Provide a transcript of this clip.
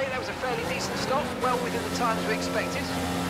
Okay, that was a fairly decent stop, well within the times we expected.